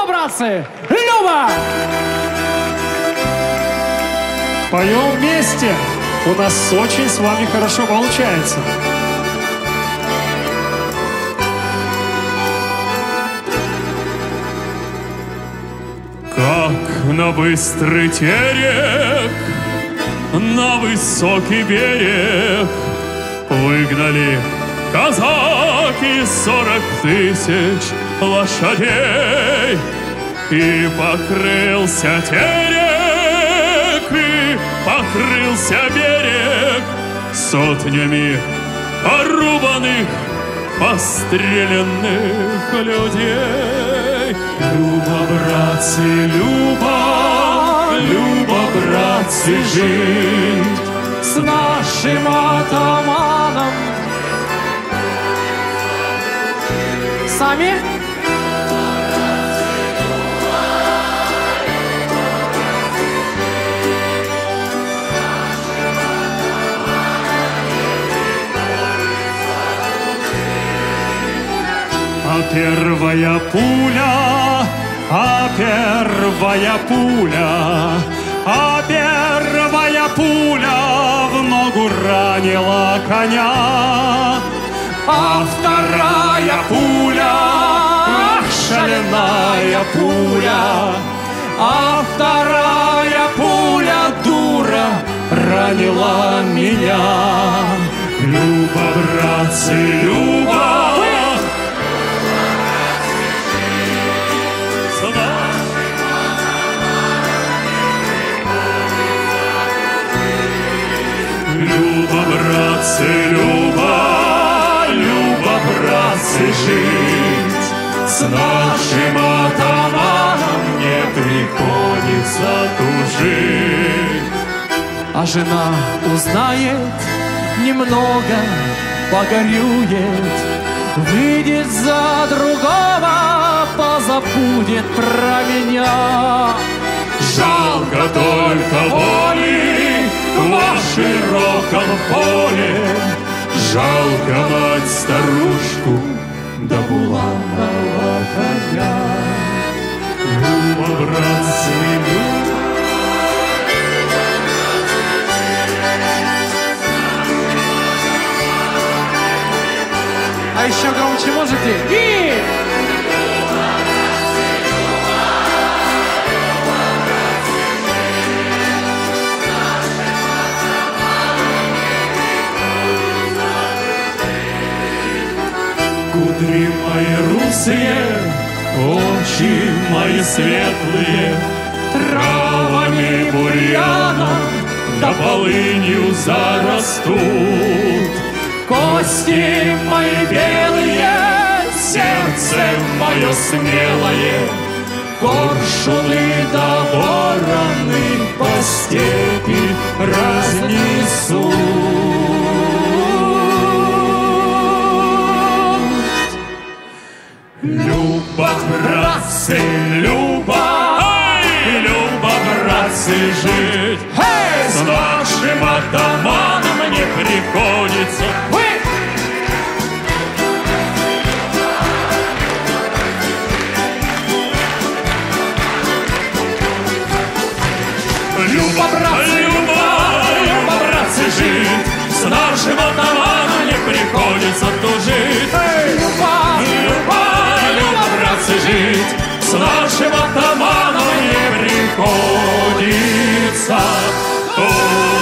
Люба, братцы! Люба! Поем вместе. У нас очень с вами хорошо получается. Как на быстрый терек, на высокий берег Выгнали казаки сорок тысяч лошадей И покрылся терек, и покрылся берег Сотнями порубанных, постреленных людей. Люба, братцы, Люба, Люба, братцы, жить С нашим атаманом Сами? А первая пуля, а первая пуля, а первая пуля в ногу ранила коня. А вторая пуля, шаленая пуля, а вторая пуля, дура, ранила меня. Люба, братцы, Люба, Люба, братцы, Люба, Люба, братцы, жить С нашим тужить А жена узнает, немного погорюет, Выйдет за другого, позабудет про меня. Жалко только воли во широком поле Жалко мать еще громче можете? И... Кудри мои русые, очи мои светлые, Травами бурьяном да полынью зарастут. Кости мои белые, сердце мое смелое, Коршуны да вороны по степи разнесут. Люба, братцы, Люба, ай, Люба, братцы, жить. С нашим атаманом не приходится Люба, братцы, Люба, Люба, братцы, жить. С нашим атаманом не приходится тужить. Люба, Люба, Люба, братцы, жить. С нашим атаманом не приходится тужить